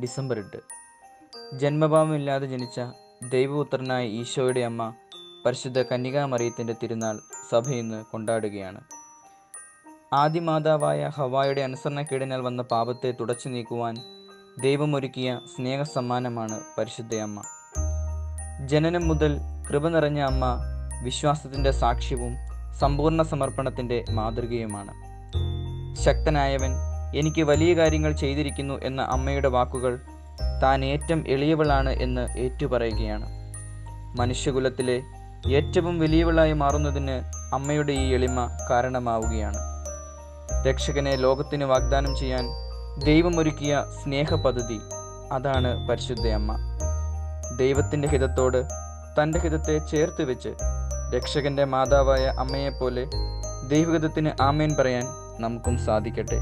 December എട്ട് ജന്മഭാവമില്ലാതെ ജനിച്ച ദൈവപുത്രനായ ഈശോയുടെ അമ്മ പരിശുദ്ധ കന്യകാമറിയത്തിന്റെ തിരുനാൾ സഭ ഇന്ന് കൊണ്ടാടുകയാണ്. ആദിമാതാവായ ഹവായുടെ അനുസരണക്കേടിനാൽ വന്ന പാപത്തെ തുടച്ചു നീക്കുവാൻ ദൈവമൊരുക്കിയ സ്നേഹസമ്മാനമാണ് പരിശുദ്ധയമ്മ ജനനം മുതൽ കൃപ നിറഞ്ഞ അമ്മ വിശ്വാസത്തിന്റെ സാക്ഷ്യവും സമ്പൂർണ സമർപ്പണത്തിന്റെ മാതൃകയുമാണ്. ശക്തനായവൻ എനിക്ക് വലിയ കാര്യങ്ങൾ ചെയ്തിരിക്കുന്നു എന്ന അമ്മയുടെ വാക്കുകൾ താൻ ഏറ്റവും എളിയവളാണ് എന്ന് ഏറ്റുപറയുകയാണ്. മനുഷ്യകുലത്തിലെ ഏറ്റവും വലിയവളായി മാറുന്നതിന് അമ്മയുടെ ഈ എളിമ കാരണമാവുകയാണ്. രക്ഷകനെ ലോകത്തിന് വാഗ്ദാനം ചെയ്യാൻ ദൈവമൊരുക്കിയ സ്നേഹ പദ്ധതി അതാണ് പരിശുദ്ധയമ്മ ദൈവത്തിന്റെ ഹിതത്തോട് തന്റെ ഹിതത്തെ ചേർത്ത് വെച്ച് രക്ഷകന്റെ മാതാവായ അമ്മയെപ്പോലെ ദൈവഹിതത്തിന് ആമേൻ പറയാൻ നമുക്കും സാധിക്കട്ടെ.